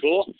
Cool.